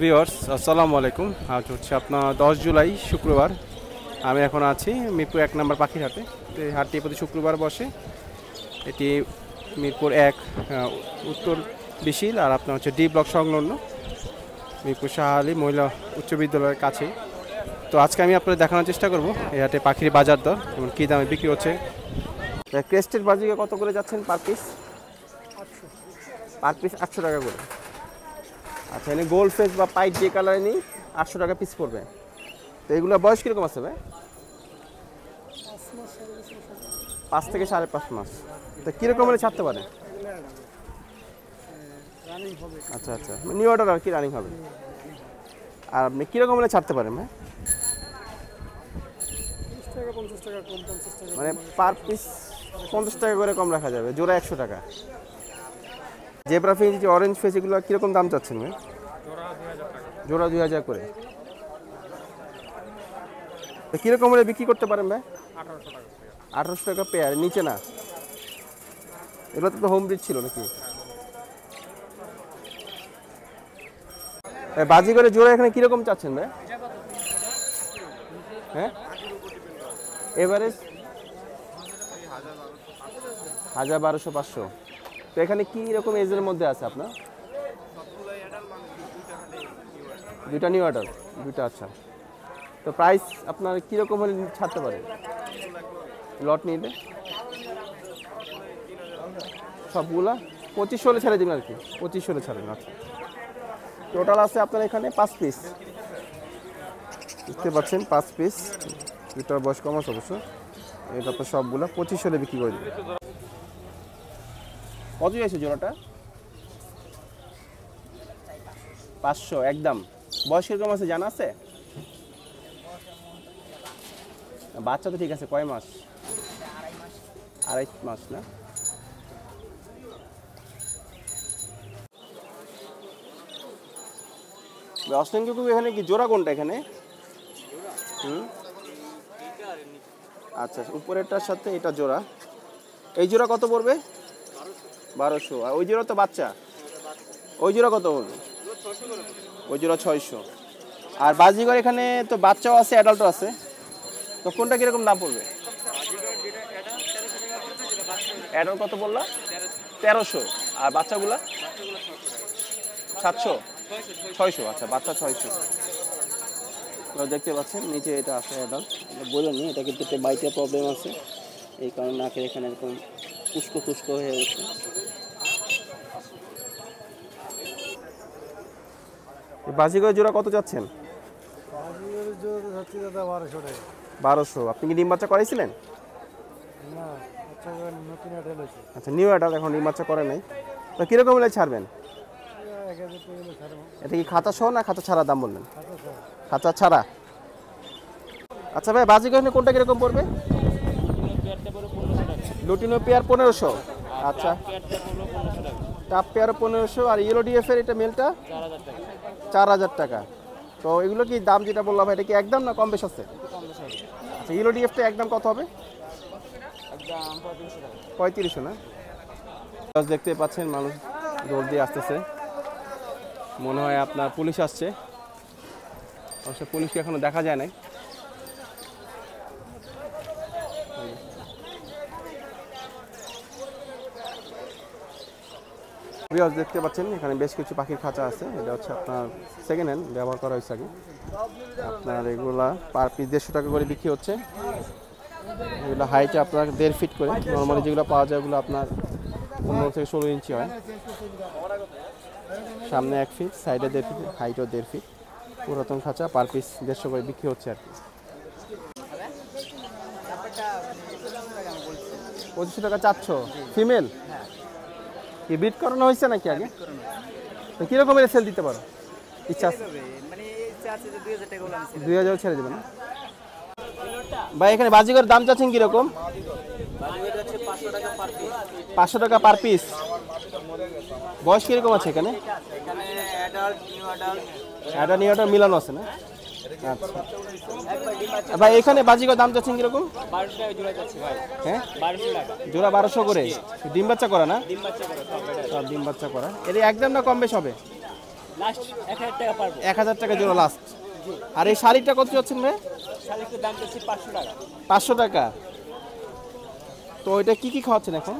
Viewers আসসালামু আলাইকুম। আজ হচ্ছে আপনার দশ জুলাই শুক্রবার। আমি এখন আছি মিরপুর এক নম্বর পাখির হাটে। তো এই হাটটি প্রতি শুক্রবার বসে। এটি মিরপুর এক উত্তর বিশিল আর আপনার হচ্ছে ডি ব্লক সংলগ্ন মিরপুর শাহালি মহিলা উচ্চ বিদ্যালয়ের কাছে। তো আজকে আমি আপনাদের দেখানোর চেষ্টা করব এই হাটে পাখির বাজার দর এবং কী দামে বিক্রি হচ্ছে। ক্রেস্টের বাজিকে কত করে যাচ্ছেন পার পিস পার পিস আটশো টাকা করে। আচ্ছা এনে গোল্ড ফেস বা পাইট যে কালারে নিই, আটশো টাকা পিস পড়বে। তো এগুলো বয়স কীরকম আছে ভাই? পাঁচ থেকে সাড়ে পাঁচ মাস। তো কীরকম হলে ছাড়তে পারে? আচ্ছা আচ্ছা নিউ অর্ডার আর কি রানিং হবে। আর আপনি কীরকম হলে ছাড়তে পারেন ভাই? মানে পার পিস পঞ্চাশ টাকা করে কম রাখা যাবে, জোড়া একশো টাকা। জেব্রা ফেস যে অরেঞ্জ ফেস এগুলো কীরকম দাম চাচ্ছেন ভাই? জোড়া দুই হাজার করে। কীরকম হলে বিক্রি করতে পারেন ভাই? আঠারোশো টাকা পেয়ার নিচে না? এগুলো তো হোম ব্রিজ ছিল নাকি? বাজি করে জোড়া এখানে কীরকম চাচ্ছেন ভাই? হ্যাঁ? এভারেজ? হাজার বারোশো, পাঁচশো। তো এখানে কি রকম এজের মধ্যে আছে আপনার? দুইটা নিউ অর্ডার দুইটা আচ্ছা। তো প্রাইস আপনার কীরকম হলে ছাড়তে পারে? লট নিলে? সবগুলা? পঁচিশশো হলে ছেড়ে দিন আর কি। পঁচিশশো হলে ছাড়বেন আচ্ছা। টোটাল আছে আপনার এখানে পাঁচ পিস বুঝতে পারছেন? পাঁচ পিস দুটার বয়স কম আছে অবশ্য। এটা তো সবগুলো পঁচিশশো হলে বিক্রি করে দেবেন। কত যাইছে জোড়াটা? পাঁচশো, একদম। বয়স কীরকম আছে জানা আছে? বাচ্চা তো ঠিক আছে, কয় মাস? আড়াই মাস, না? অস্টেন কুকু এখানে কি, জোড়া কোনটা এখানে? হুম? আচ্ছা উপরেরটার সাথে এটা জোড়া। এই জোড়া কত পড়বে? বারোশো। আর ওই জোড়া তো বাচ্চা। ওই জোড়া কত পড়বে ওই জোড়া ছয়শো। আর বাজিগর এখানে তো বাচ্চাও আছে অ্যাডাল্টও আছে। তো কোনটা কীরকম দাম পড়বে? অ্যাডাল্ট কত বললা? তেরোশো। আর বাচ্চাগুলা? সাতশো। ছয়শো। আচ্ছা বাচ্চা ছয়শো। দেখতে পাচ্ছেন, নিচে এটা আছে অ্যাডাল্ট বলিনি এটা কিন্তু একটু বাইটের প্রবলেম আছে। এই কারণে নাকের এখানে এরকম উস্কো ফুস্কো হয়ে গেছে বাজিগর জোড়া কত যাচ্ছেন বারোশো। আপনি কি ডিম বাচ্চা করাইছিলেন? আচ্ছা নিউ অ্যাডাল এখন ডিম বাচ্চা করে নাই। তো কীরকম হলে ছাড়বেন? এটা কি খাতা সহ না খাতা ছাড়া দাম বললেন? খাতা ছাড়া। আচ্ছা ভাই, বাজিগর কোনটা কীরকম পড়বে? লুটিনো পেয়ার পনেরোশো। আচ্ছা। টাপ পেয়ার পনেরোশো আর ইয়েলো ডিএফ এর এটা মেলটা চার হাজার টাকা। তো এগুলো কি দাম যেটা বললাম এটা কি একদম না কম বেশ আছে? আচ্ছা ইয়েলো ডিএফটা একদম কত হবে? পঁয়ত্রিশশো না? দেখতে পাচ্ছেন মানুষ দৌড় দিয়ে আসতেছে। মনে হয় আপনার পুলিশ আসছে। অবশ্য পুলিশকে এখনও দেখা যায় নাই। বিয়াস দেখতে পাচ্ছেন, এখানে বেশ কিছু পাখির খাঁচা আছে। এটা হচ্ছে আপনার সেকেন্ড হ্যান্ড ব্যবহার করা হয়েছে আগে। আপনার এগুলা পার পিস দেড়শো টাকা করে বিক্রি হচ্ছে। এগুলো হাইটে আপনার দেড় ফিট করে। নর্মালি যেগুলো পাওয়া যায় ওগুলো আপনার পনেরো থেকে ষোলো ইঞ্চি হয়। সামনে এক ফিট সাইডে দেড় ফিট হাইটও দেড় ফিট পুরাতন খাঁচা পার পিস দেড়শো করে বিক্রি হচ্ছে আর কি। পঁচিশশো টাকা চাচ্ছ ফিমেল কি বিট করানো হয়েছে নাকি আগে? তো কীরকমের সেল দিতে পারো? ইচ্ছা আছে? দুই হাজার ছেড়ে দেবেন ভাই এখানে বাজিগর দাম চাচ্ছেন কীরকম? পাঁচশো টাকা পার পিস বয়স কীরকম আছে এখানে? অ্যাডাল্ট নিউ অ্যাডাল্ট মিলানো আছে না? আচ্ছা। ভাই এখানে বাজিগর দাম চাচ্ছেন কীরকম? জোড়া হ্যাঁ? জোড়া বারোশো করে। ডিম বাচ্চা করা না? ডিম বাচ্চা সব ডিম বাচ্চা করা। এর একদম না কম বেশ হবে? এক হাজার টাকা জোড়া লাস্ট আর এই শাড়িটা কত যাচ্ছেন ভাই? পাঁচশো টাকা। তো এটা কি কি খাওয়াচ্ছেন এখন?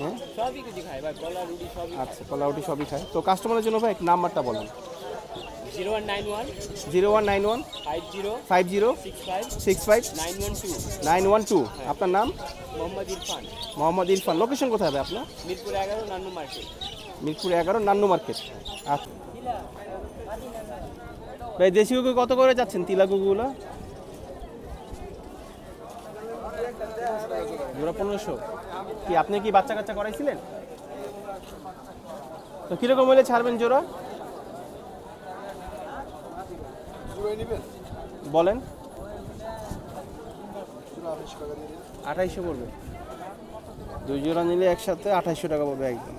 হ্যাঁ? ভাই কলা রুটি আচ্ছা সবই খায়। তো কাস্টমারের জন্য ভাই নাম্বারটা বলেন। Zero one nine one five zero six five nine one two আপনার নাম? মোহাম্মদ ইরফান। মোহাম্মদ ইরফান। লোকেশন কোথায় হবে আপনার? মিরপুর এগারো নান্নু মার্কেট। মিরপুর এগারো নান্নু মার্কেট। আচ্ছা। ভাই দেশি গুগু কত করে যাচ্ছেন তিলা জোড়া পনেরোশো। কি আপনি কি বাচ্চা কাচ্চা করাইছিলেন? তো কীরকম হলে ছাড়বেন জোড়া? বলেন। আঠাইশো পড়বে। দুই জোড়া নিলে একসাথে আঠাইশো টাকা পড়বে একদম।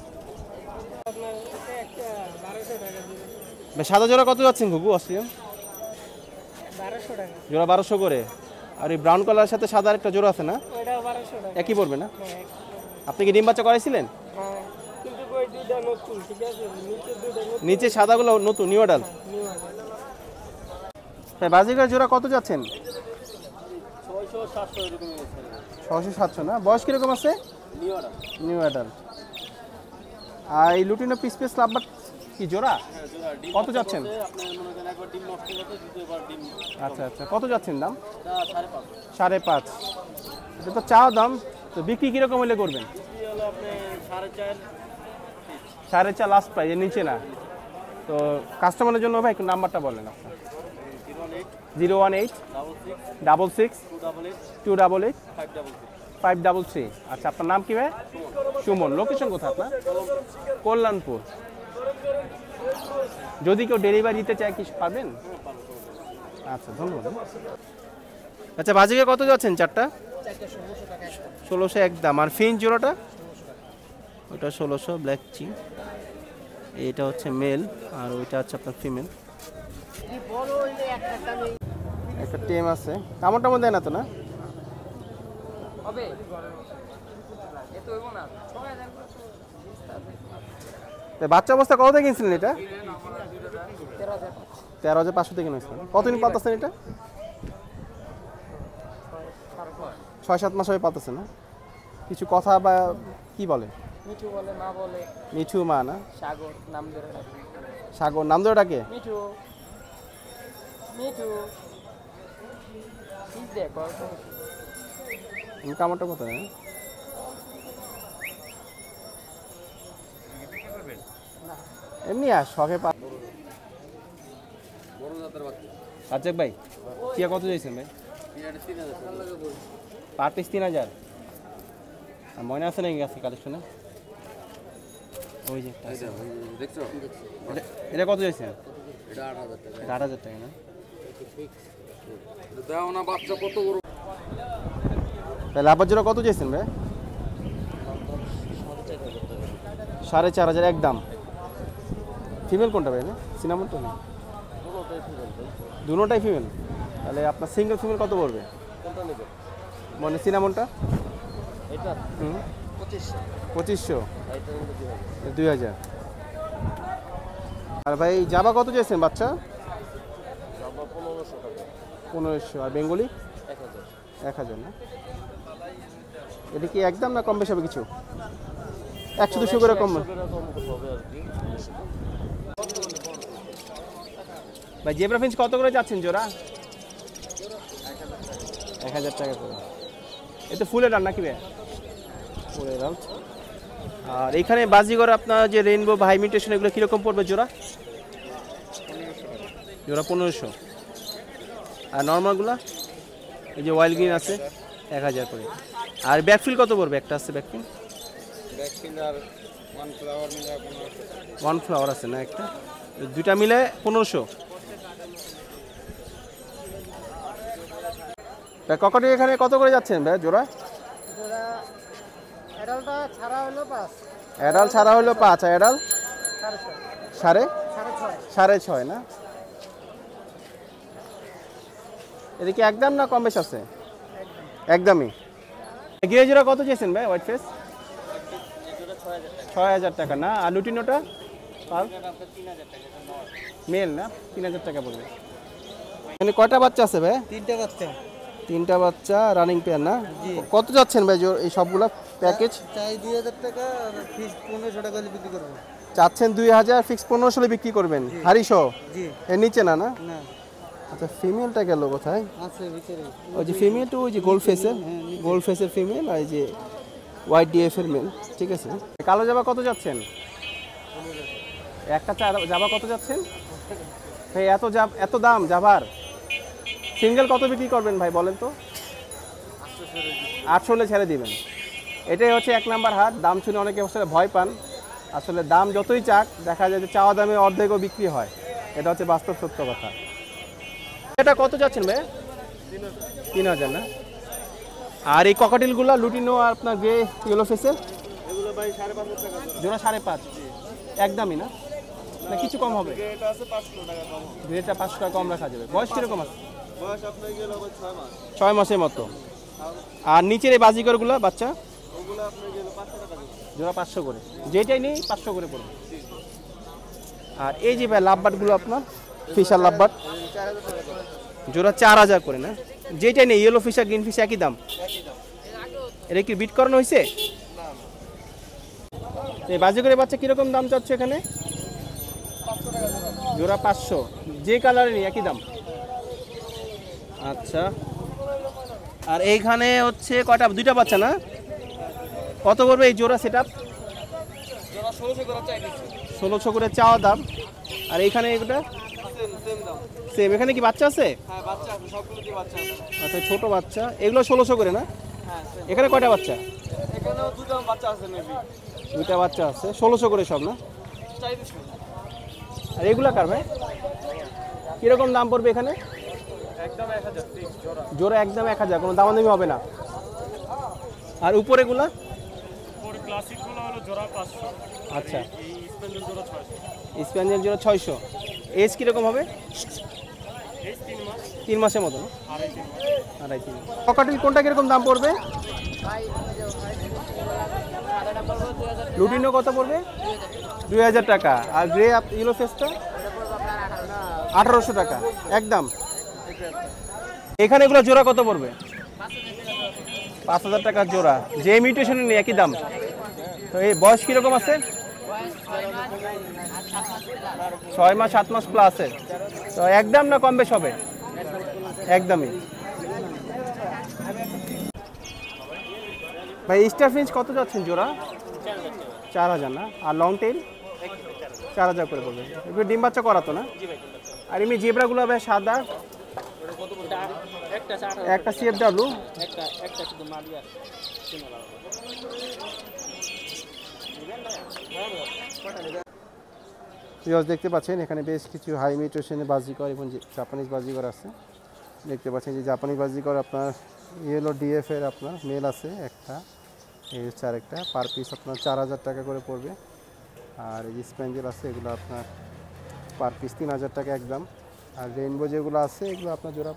সাদা জোড়া কত যাচ্ছেন ঘুঘু অস্ট্রিয়ান জোড়া বারোশো করে। আর এই ব্রাউন কালারের সাথে সাদা একটা জোড়া আছে না? একই পড়বে না? আপনি কি ডিম বাচ্চা করাইছিলেন? হ্যাঁ কিন্তু ওই দুইটা নতুন ঠিক আছে? নিচে দুইটা নতুন। নিচে সাদাগুলো নতুন নিউ ডাল আছে তাই বাজিকার জোড়া কত যাচ্ছেন? ছশো সাতশো না বয়স কীরকম আছে? নিউ অ্যাডাল আর এই লুটিনো পিস পিস লাভবার কি, জোড়া? কত যাচ্ছেন? আচ্ছা আচ্ছা কত যাচ্ছেন দাম? সাড়ে পাঁচ। এটা তো চাও দাম, তো বিক্রি কীরকম হলে করবেন? সাড়ে চার লাস্ট প্রাইস নিচে না। তো কাস্টমারের জন্য ভাই, একটু নাম্বারটা বলেন আপনার। Zero one eight double six two double eight five double three. আচ্ছা আপনার নাম কি ভাই? সুমন। লোকেশন কোথায় আপনার? কল্যাণপুর। যদি কেউ ডেলিভারি দিতে চায়, কি পাবেন? আচ্ছা ধন্যবাদ। আচ্ছা বাজিকে কত যাচ্ছেন চারটা? ষোলোশো একদম আর ফিন জোড়াটা? ওটা ষোলোশো ব্ল্যাক চি। এটা হচ্ছে মেল আর ওইটা হচ্ছে আপনার ফিমেল একটা টেম আছে। কামড় টামড় দেয় না তো না? বাচ্চা অবস্থা কত থেকে কিনছিলেন এটা? তেরো হাজার পাঁচশো থেকে কিনেছিলেন। কতদিন পাতাছেন এটা? ছয় সাত মাস হয়ে পাতাছে না? কিছু কথা বা কি বলে? মিঠু বলে মা বলে। মিঠু মা না? সাগর নাম ধরে সাগর নাম ধরে ডাকে? মিঠু। মিঠু। কামড়টা কত না। এমনি আর শখে পা ভাই টিয়া কত চাইছেন ভাই? পার পিস তিন হাজার। আর ময়না আছে নাকি আছে কালেকশনে ওই যে এটা- কত চাইছেন? এটা আট হাজার টাকা। এটা আট হাজার টাকা না? দাও না বাচ্চা কত বড়? তাহলে আবার জোড়া কত চাইছেন ভাই? সাড়ে চার হাজার একদম। ফিমেল কোনটা ভাই? না সিনামনটা না? দুটোটাই ফিমেল তাহলে আপনার সিঙ্গেল ফিমেল কত পড়বে? মানে সিনামনটা এটা? হুম? পঁচিশশো। দুই হাজার। আর ভাই জাবা কত চাইছেন বাচ্চা? পনেরোশো আর বেঙ্গলি? এক হাজার। না? এটা কি একদম না কম বেশি হবে কিছু? একশো দুশো করে কম। ভাই জেব্রা ফিন্স কত করে যাচ্ছেন জোড়া? এক হাজার টাকা করে। এ তো ফুলের রান নাকি ভাই? ফুলের রান আর এখানে বাজিগর আপনার যে রেইনবো বা হাইমিটেশন এগুলো কীরকম পড়বে জোড়া? জোড়া পনেরোশো। আর নর্মালগুলো? এই যে ওয়াইল্ড গ্রিন আছে এক হাজার করে। আর ব্যাকফিল কত পড়বে? একটা আছে ব্যাকফিল ওয়ান ফ্লাওয়ার আছে না একটা? দুইটা মিলে পনেরোশো। ককটি এখানে কত করে যাচ্ছেন ভাই জোড়া? অ্যাডালটা ছাড়া হলো পাঁচ। অ্যাডাল ছাড়া হলো পাঁচ আর অ্যাডাল সাড়ে ছয়। সাড়ে? ছয়। সাড়ে না এদিকে একদম না কম বেশ আছে? একদমই। গিয়ে জোড়া কত চেয়েছেন ভাই হোয়াইট ফেস ছয় হাজার টাকা না? আর লুটিনোটা মেল না? তিন হাজার টাকা পড়বে এখানে কয়টা বাচ্চা আছে ভাই? তিনটা বাচ্চা। তিনটা বাচ্চা রানিং পেয়ার না? কত যাচ্ছেন ভাই এই সবগুলা প্যাকেজ চাই দুই হাজার টাকা আর ফিস পনেরোশো টাকা বিক্রি করব। চাচ্ছেন দুই হাজার ফিক্স পনেরোশো বিক্রি করবেন। হারিশো? এর নিচে না? না। আচ্ছা ফিমেলটা গেল কোথায়? আছে ভিতরে। ওই যে ফিমেল ফিমেলটা ওই যে গোল্ড ফেসের গোল্ড ফেসের ফিমেল আর এই যে হোয়াইট ডিএফ এর মেল ঠিক আছে? কালো জামা কত যাচ্ছেন? একটা চা জামা কত যাচ্ছেন? ভাই এত জাব এত দাম জাভার সিঙ্গেল কত বিক্রি করবেন ভাই বলেন তো? আটশো হলে ছেড়ে দিবেন। এটাই হচ্ছে এক নাম্বার হাট দাম শুনে অনেকে আসলে ভয় পান। আসলে দাম যতই চাক দেখা যায় যে চাওয়া দামে অর্ধেকও বিক্রি হয়। এটা হচ্ছে বাস্তব সত্য কথা। এটা কত যাচ্ছেন ভাই? তিন হাজার না? আর এই ককাটিলগুলো লুটিনো আর আপনার গ্রে ইয়েলো টাকা। জোড়া সাড়ে পাঁচ। একদমই না? না কিছু কম হবে। গ্রেটা পাঁচশো টাকা কম রাখা যাবে। বয়স কীরকম আছে? ছয় মাসের মতো। আর নিচের এই বাজিগরগুলো বাচ্চা। জোড়া পাঁচশো করে। যেটাই নেই পাঁচশো করে পড়বে। আর এই যে ভাই লাভবাটগুলো আপনার? ফিশার করে। জোড়া চার হাজার করে না? যেটাই নেই ইয়েলো ফিশ আর গ্রিন ফিশ একই দাম? এটা কি বিট করানো হয়েছে? এই বাজিগরের বাচ্চা কীরকম দাম চাচ্ছে এখানে? জোড়া পাঁচশো। যে কালারেরই একই দাম? আচ্ছা। আর এইখানে হচ্ছে কটা দুইটা বাচ্চা না? কত করবে এই জোড়া সেট আপ ষোলোশো করে চাওয়া দাম। আর এইখানে এগুলো সেম এখানে কি বাচ্চা আছে? হ্যাঁ বাচ্চা আছে আচ্ছা ছোট বাচ্চা। এগুলো ষোলোশো করে না? হ্যাঁ এখানে কয়টা বাচ্চা? দুটো বাচ্চা আছে দুইটা বাচ্চা আছে। ষোলোশো করে সব না? আর এগুলা কার ভাই? কীরকম দাম পড়বে এখানে? জোড়া। জোড়া একদম এক হাজার কোনো দামাদামি হবে না? আর উপরেগুলা? আচ্ছা। স্প্যানিয়াল জোড়া ছয়শো। এজ কীরকম হবে? তিন মাসের মতো আড়াই তিন মাস। ককাটিল কোনটা কীরকম দাম পড়বে? লুটিনো কত পড়বে? দুই হাজার টাকা। আর গ্রে ইয়েলো ফেসটা? আঠারোশো টাকা একদম। এখানে এগুলো জোড়া কত পড়বে? পাঁচ হাজার টাকা জোড়া। যে মিউটেশনে নেই একই দাম। তো এই বয়স কীরকম আছে? ছয় মাস, সাত মাস প্লাসের তো একদম না কম বেশ হবে? একদমই। ভাই স্টার ফিঞ্চ কত যাচ্ছেন জোড়া? চার হাজার না? আর লং টেল চার হাজার করে পড়বে একটু ডিম বাচ্চা করাতো না? আর এমনি জেবরাগুলো ভাই সাদা? একটা সিএফ ডাব্লু একটা ভিউয়ার্স দেখতে পাচ্ছেন, এখানে বেশ কিছু হাই মিউটেশনের বাজিকর এবং জাপানিজ বাজিকর আছে। দেখতে পাচ্ছেন যে জাপানিজ বাজিকর আপনার ইয়েলো ডিএফ এর আপনার মেল আছে একটা। এই হচ্ছে আরেকটা পার পিস আপনার চার হাজার টাকা করে পড়বে। আর এই যে স্প্যাঞ্জেল আছে, এগুলো আপনার পার পিস তিন হাজার টাকা একদম আর রেইনবো যেগুলো আছে, এগুলো আপনার জোড়া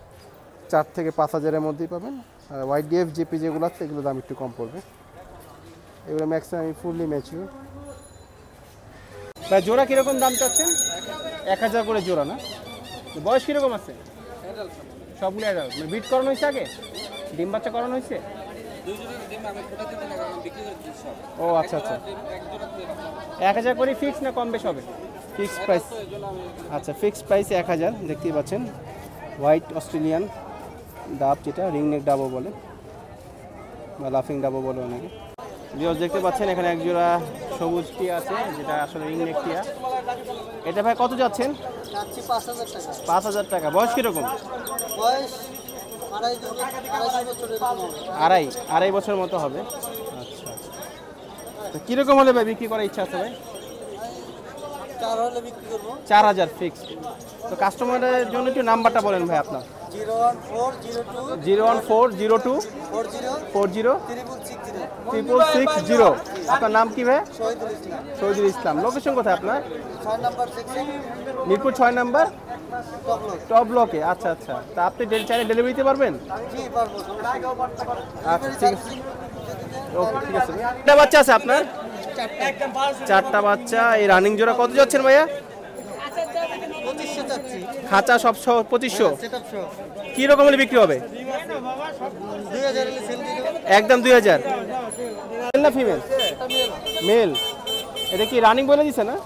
চার থেকে পাঁচ হাজারের মধ্যেই পাবেন। আর হোয়াইট ডিএফ জিপি যেগুলো আছে, এগুলো দাম একটু কম পড়বে। এগুলো ম্যাক্সিমাম ফুললি ম্যাচিউর ভাই, জোড়া কীরকম দাম চাচ্ছেন? এক হাজার করে জোড়া, না? বয়স কীরকম আছে? সবগুলো অ্যাডাল্ট মানে বিট করানো হয়েছে আগে? ডিম বাচ্চা করানো হয়েছে? ও আচ্ছা আচ্ছা। এক হাজার করে ফিক্স না কম বেশ হবে? ফিক্স প্রাইস আচ্ছা ফিক্স প্রাইস এক হাজার, দেখতেই পাচ্ছেন। হোয়াইট অস্ট্রেলিয়ান ডাব যেটা রিং নেক ডাবও বলে। বা লাফিং ডাবও বলে অনেকে। ভিউয়ার্স দেখতে পাচ্ছেন এখানে এক জোড়া সবুজ টিয়া আছে যেটা আসলে নেক টিয়া। এটা ভাই কত যাচ্ছেন? পাঁচ হাজার টাকা। বয়স কীরকম? আড়াই আড়াই বছর মতো হবে। আচ্ছা। তো কীরকম হলে ভাই বিক্রি করার ইচ্ছা আছে ভাই? চার হাজার ফিক্স তো কাস্টমারের জন্য একটু নাম্বারটা বলেন ভাই আপনার। Zero one four zero two four zero triple six zero. আপনার নাম কি ভাই? শহীদুল ইসলাম। লোকেশন কোথায় আপনার? মিরপুর ছয় নাম্বার? টপ ব্লকে। আচ্ছা আচ্ছা। তা আপনি ডেল- চাইলে ডেলিভারি দিতে পারবেন? আচ্ছা ঠিক আছে। ওকে ঠিক আছে। বাচ্চা আছে আপনার? চারটা। চারটা বাচ্চা। এই রানিং জোড়া কত যাচ্ছেন ভাইয়া? খাঁচা সব সহ পঁচিশশো। সেট আপ সহ। কি রকম হলে বিক্রি হবে? একদম দুই হাজার। মেল না ফিমেল মেল এটা কি রানিং বলে দিছে না?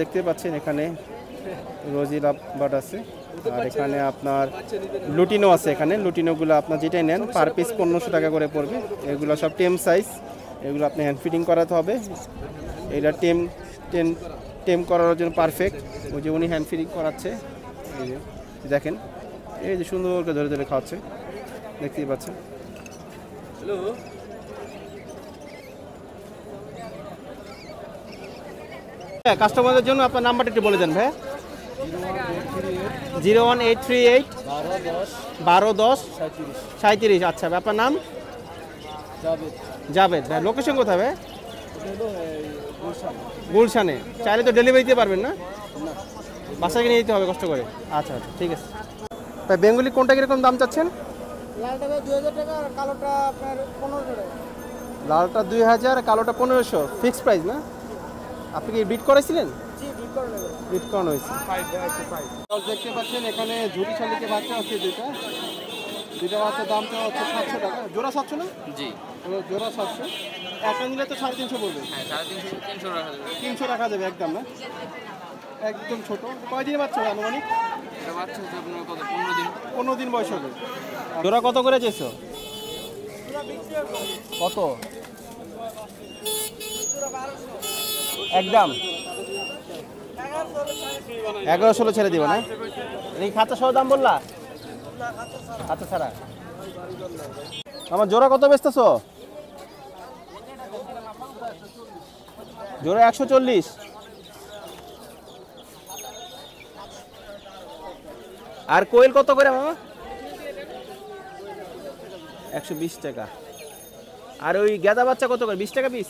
দেখতে পাচ্ছেন এখানে রোজি বাট আছে। আর এখানে আপনার লুটিনো আছে এখানে। লুটিনোগুলো আপনার যেটাই নেন পার পিস পনেরোশো টাকা করে পড়বে। এগুলো সব টেম সাইজ এগুলো আপনি হ্যান্ড ফিটিং করাতে হবে। এটা টেম টেন টেম করার জন্য পারফেক্ট ওই যে উনি হ্যান্ড ফিটিং করাচ্ছে। এই যে দেখেন। এই যে সুন্দর করে ধরে ধরে খাওয়াচ্ছে। দেখতেই পাচ্ছেন। হ্যাঁ কাস্টমারদের জন্য আপনার নাম্বারটা একটু বলে দেন ভাই। Zero one eight three eight বারো দশ বারো দশ সাঁত্রিশ আচ্ছা আপনার নাম? যাবে। ভাই লোকেশন কোথায় ভাই গুলশানে। চাইলে তো ডেলিভারি দিতে পারবেন না? বাসায় নিয়ে যেতে হবে কষ্ট করে। আচ্ছা আচ্ছা ঠিক আছে। ভাই বেঙ্গলি কোনটা কীরকম দাম চাচ্ছেন? লালটা দুই হাজার টাকা আর কালোটা আপনার পনেরোশো টাকা। লালটা দুই হাজার কালোটা পনেরোশো। ফিক্সড প্রাইস না? আপনি কি বিট করেছিলেন? বিট করানো হয়েছে। দেখতে পাচ্ছেন এখানে ঝুড়ি শালিকে বাচ্চা আছে দুইটা। দুইটা বাচ্চার দামটা হচ্ছে সাতশো টাকা। জোড়া সাতশো না? জি। জোড়া সাতশো। একটা নিলে তো সাড়ে তিনশো পড়বে হ্যাঁ সাড়ে তিনশো তিনশো রাখা যাবে। তিনশো রাখা যাবে একদম না? একদম ছোট। কয়দিনে বাচ্চা হবে আনুমানিক? বাচ্চা হচ্ছে আপনার কত পনেরো দিন। পনেরো দিন বয়স হবে। জোড়া কত করে চেয়েছো কত? একদম। এগারো ষোলো ছেড়ে দিব না? এই খাতা সহ দাম বললা? খাতা ছাড়া। আমার জোড়া কত বেচতেছো? জোড়া একশো চল্লিশ। আর কোয়েল কত করে মামা? একশো বিশ টাকা। আর ওই গেদা বাচ্চা কত করে? বিশ টাকা পিস